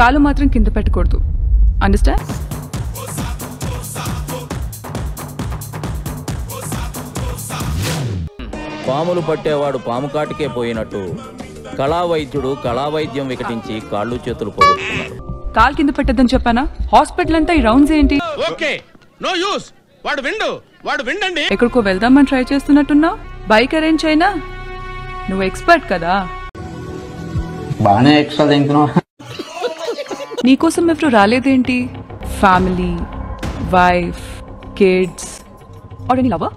కాలు మాత్రం కింద పెట్టకూడదు. అండర్స్టాండ్ పాములు పట్టేవాడు పాము కాటికే పోయినట్టు కళా వైద్యుడు కళా వైద్యం వికటించి కాళ్ళు చేతులు పోగొట్టుకున్నాడు. కాలు కింద పెట్టద్దని చెప్పానా? హాస్పిటల్ అంతా ఈ రౌండ్స్ ఏంటి? ఓకే నో యూస్ వాడు విండు వాడు విండండి. ఎక్కడికో వెళ్దామని ట్రై చేస్తున్నట్టున్నావు? బైక్ అరేంజ్ అయినా? నువ్వు ఎక్స్పర్ట్ కదా. బాగానే ఎక్స్ట్రా తింటున్నావు నీకోసం ఎవరు రాలేదేంటి? Family wife kids or any lover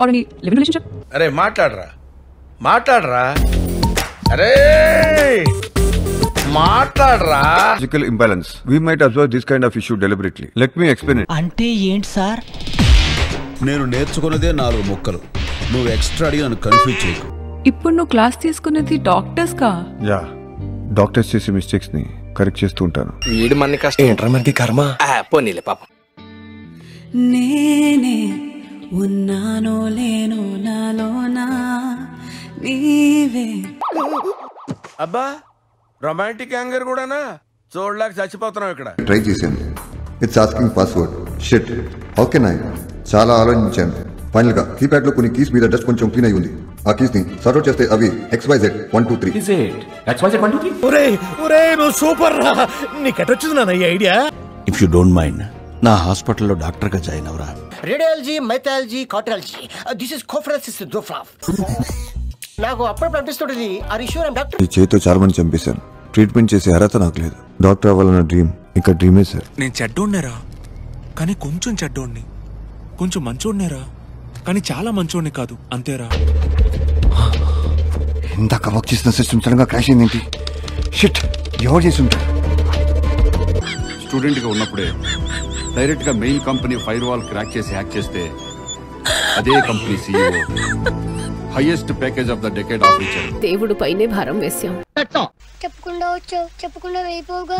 or any living relationship అరే మాట్లాడరా. మాట్లాడరా. అరే! మాట్లాడరా. Physical imbalance. We might observe this kind of issue deliberately. Let me explain it. అంటే ఏంటి సార్? నేను నేర్చుకున్నదే నాలుగు ముక్కలు. నువ్వు ఎక్స్ట్రా అడిగి నన్ను కన్ఫ్యూజ్ చేయకు. ఇప్పుడు నువ్వు క్లాస్ తీసుకునేది డాక్టర్స్ కా? యా డాక్టర్స్ చేసే మిస్టేక్స్ని కరెక్ట్ చేస్తూ ఉంటాను. వీడు మన కష్టం. ఏంట్రా మనకి కర్మ? పోనీలే పాపం. నేనే ఉన్నానో లేనో నాలోనా? నీవే. అబ్బా రొమాంటిక్ యాంగర్ కూడానా? చూడలేక చచ్చిపోతున్నావు ఇక్కడ. ట్రై చేశాను. It's asking password shit okay నాయ్ చాలా ఆలోచించాను. ఫైనల్గా కీప్యాడ్లో కొన్ని కీస్ మీద డస్ట్ కొంచెం క్లీన్ అయి ఉంది ఆ కీస్ని సార్ట్ చేస్తే అవి X Y Z one two three. ఒరే ఒరే నువ్వు సూపర్ రా. నీకెటొచ్చింది నాన్న ఈ idea? If you don't mind నా హాస్పిటల్లో డాక్టర్గా జాయిన్ అవరా radiology mythology cardiology. This is కోఫరెన్సిస్ దోఫ్రాఫ్ నాకు అప్పుడప్పుడు అనిపిస్తుంటది ఆర్ ఇష్యూర్ డాక్టర్ ఈ చేతితో చాలా మంది చంపేశాను. ట్రీట్మెంట్ చేసే అర్హత నాకు లేదు. డాక్టర్ అవ్వాలన్న డ్రీమ్ ఇంకా డ్రీమే సార్. నేను చెడ్డోడ్నేరా. కానీ కొంచెం చెడ్డోడ్ని. కొంచెం మంచోడ్నేరా. కానీ చాలా మంచోడ్ని కాదు అంతేరా. ఇందాక వర్క్ చేసిన సిస్టమ్ సడన్గా క్రాష్ అయిందేంటి షిట్ ఎవరు చేసి ఉంటారు స్టూడెంట్గా ఉన్నప్పుడే డైరెక్ట్గా main company firewall crack చేసి హ్యాక్ చేస్తే అదే company CEO highest package of the decade offer ఇచ్చారు దేవుడు పైనే భారం వేశాం. చెప్పకుండా వచ్చావు చెప్పకుండా వెళ్ళిపోగా